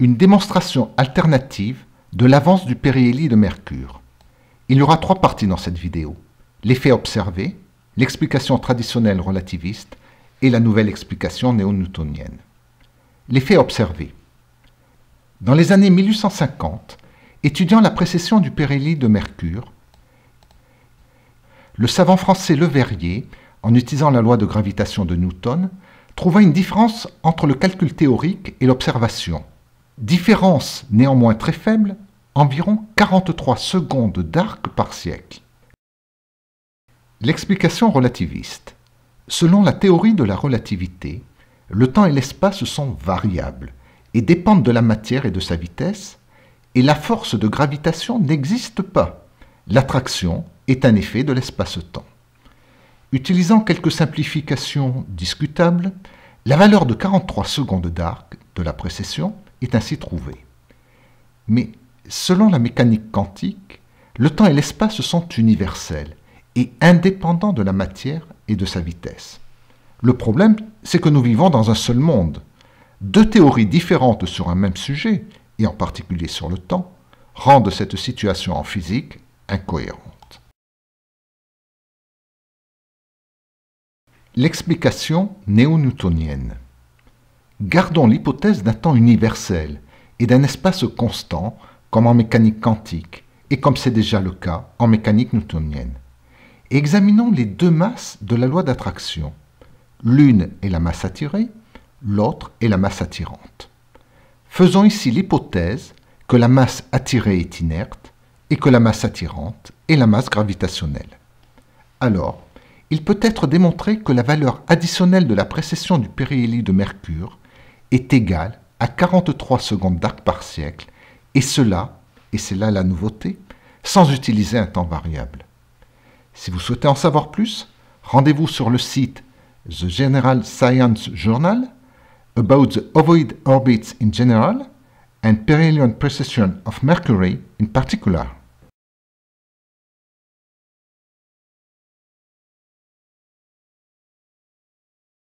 une démonstration alternative de l'avance du périhélie de Mercure. Il y aura trois parties dans cette vidéo. L'effet observé, l'explication traditionnelle relativiste et la nouvelle explication néo-newtonienne. L'effet observé. Dans les années 1850, étudiant la précession du périhélie de Mercure, le savant français Le Verrier, en utilisant la loi de gravitation de Newton, trouva une différence entre le calcul théorique et l'observation. Différence néanmoins très faible, environ 43 secondes d'arc par siècle. L'explication relativiste. Selon la théorie de la relativité, le temps et l'espace sont variables et dépendent de la matière et de sa vitesse, et la force de gravitation n'existe pas. L'attraction est un effet de l'espace-temps. Utilisant quelques simplifications discutables, la valeur de 43 secondes d'arc de la précession est ainsi trouvée. Mais selon la mécanique quantique, le temps et l'espace sont universels et indépendants de la matière et de sa vitesse. Le problème, c'est que nous vivons dans un seul monde. Deux théories différentes sur un même sujet, et en particulier sur le temps, rendent cette situation en physique incohérente. L'explication néo-newtonienne. Gardons l'hypothèse d'un temps universel et d'un espace constant, comme en mécanique quantique, et comme c'est déjà le cas en mécanique newtonienne. Examinons les deux masses de la loi d'attraction. L'une est la masse attirée, l'autre est la masse attirante. Faisons ici l'hypothèse que la masse attirée est inerte et que la masse attirante est la masse gravitationnelle. Alors, il peut être démontré que la valeur additionnelle de la précession du périhélie de Mercure est égale à 43 secondes d'arc par siècle, et cela, et c'est là la nouveauté, sans utiliser un temps variable. Si vous souhaitez en savoir plus, rendez-vous sur le site The General Science Journal about the ovoid orbits in general and perihelion precession of Mercury in particular.